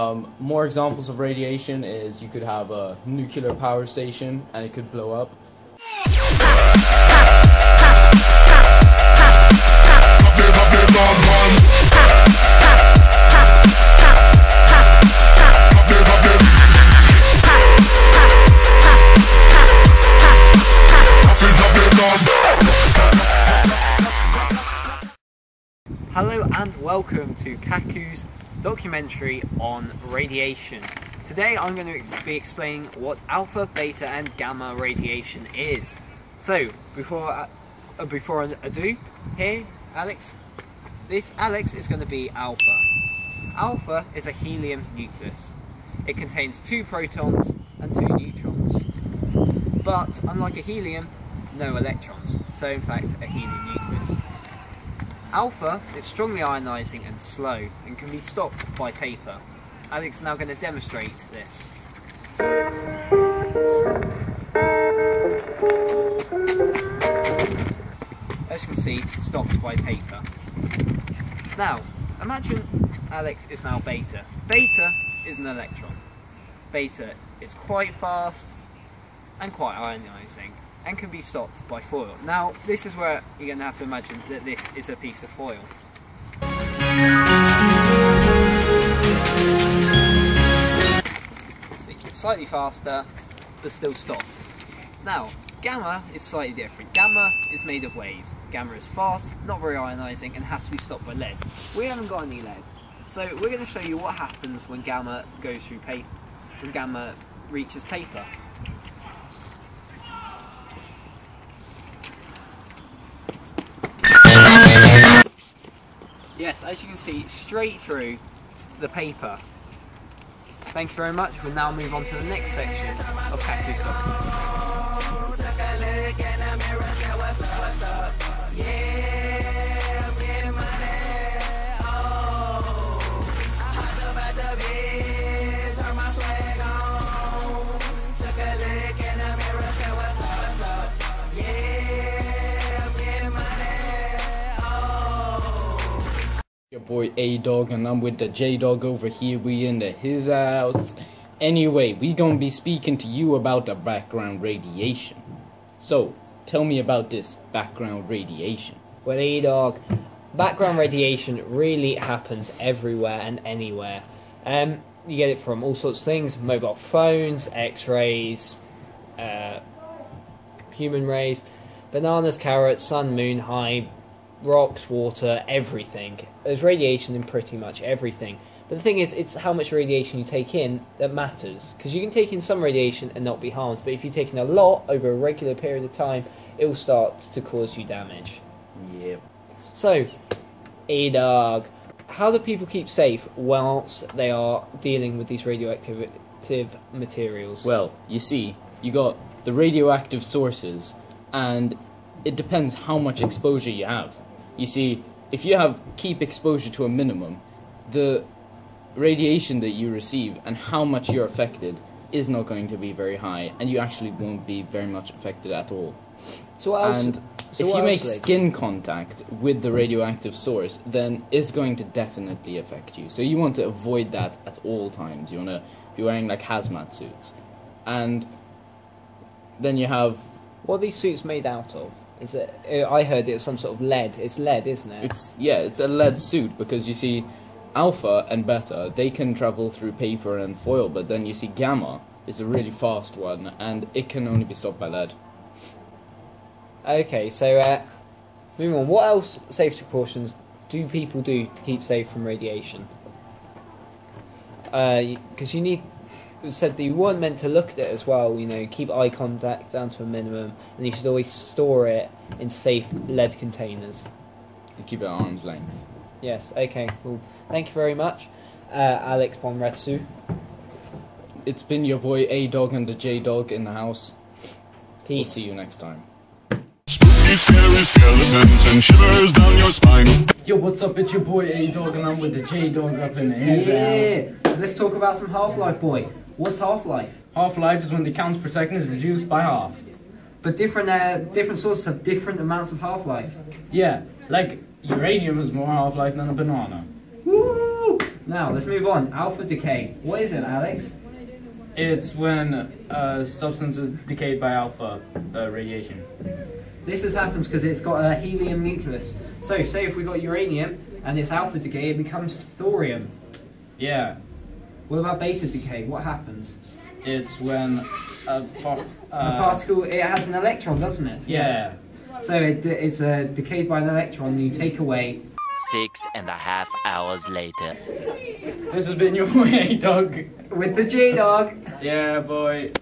Um, more examples of radiation is you could have a nuclear power station and it could blow up. Hello and welcome to Kaku's documentary on radiation. Today I'm going to be explaining what alpha, beta and gamma radiation is. So, before uh, uh, before I do, here, Alex, this Alex is going to be alpha. Alpha is a helium nucleus. It contains two protons and two neutrons. But unlike a helium, no electrons. So in fact, a helium nucleus. Alpha is strongly ionising and slow and can be stopped by paper. Alex is now going to demonstrate this. As you can see, stopped by paper. Now, imagine Alex is now beta. Beta is an electron. Beta is quite fast and quite ionising and can be stopped by foil. Now, this is where you're going to have to imagine that this is a piece of foil. Slightly faster, but still stopped. Now, gamma is slightly different. Gamma is made of waves. Gamma is fast, not very ionising, and has to be stopped by lead. We haven't got any lead. So we're going to show you what happens when gamma goes through paper, when gamma reaches paper. As you can see, straight through the paper. Thank you very much. We'll now move on to the next section of Cactus. Boy A Dog and I'm with the J Dog over here. We in the his house. Anyway, we gonna be speaking to you about the background radiation. So, tell me about this background radiation. Well, A dog, background radiation really happens everywhere and anywhere. Um, you get it from all sorts of things: mobile phones, X-rays, uh, human rays, bananas, carrots, sun, moon, high, rocks, water, everything. There's radiation in pretty much everything. But the thing is, it's how much radiation you take in that matters. Because you can take in some radiation and not be harmed, but if you take in a lot over a regular period of time, it will start to cause you damage. Yep. So, dog, how do people keep safe whilst they are dealing with these radioactive materials? Well, you see, you got the radioactive sources, and it depends how much exposure you have. You see, if you have keep exposure to a minimum, the radiation that you receive and how much you're affected is not going to be very high, and you actually won't be very much affected at all. so? And so if you make else do they do? skin contact with the radioactive source, then it's going to definitely affect you. So you want to avoid that at all times. You want to be wearing like hazmat suits, and then you have What are these suits made out of? Is it? uh, I heard it's some sort of lead. It's lead, isn't it? it's yeah, it's a lead suit because you see, alpha and beta they can travel through paper and foil, but then you see gamma is a really fast one, and it can only be stopped by lead. Okay, so uh, moving on. What else safety precautions do people do to keep safe from radiation? Because you need. It said that you weren't meant to look at it as well. You know, keep eye contact down to a minimum, and you should always store it in safe lead containers. You keep it at arm's length. Yes. Okay. Cool. Thank you very much, uh, Alex Bonretsu. It's been your boy A Dog and the J Dog in the house. We'll Peace. see you next time. Spooky, scary skeletons and shivers down your spine. Yo, what's up? It's your boy A Dog, and I'm with the J Dog up in his house. Let's talk about some Half Life, boy. What's Half Life? Half life is when the counts per second is reduced by half. But different uh, different sources have different amounts of half life. Yeah, like uranium has more half life than a banana. Woo! Now let's move on. Alpha decay. What is it, Alex? It's when a substance is decayed by alpha uh, radiation. This has happens because it's got a helium nucleus. So, say if we got uranium and it's alpha decay, it becomes thorium. Yeah, What about beta decay? What happens? it's when a par- the uh, particle it has an electron, doesn't it? yeah. So it, it's uh, decayed by an electron. You take away. Six and a half hours later. This has been your way, dog. With the J dog. Yeah, boy.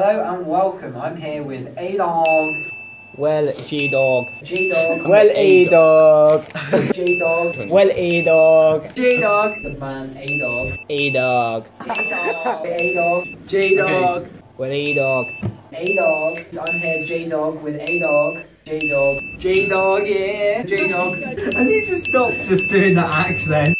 Hello and welcome. I'm here with A dog, Well, G dog. J dog, Well, A dog. J dog, Well, A dog. J dog, the man A dog, A dog. J dog, A dog, J dog, Well, A dog. A dog. I'm here, J dog with A dog. J dog. J dog, yeah. J dog. I need to stop just doing that accent.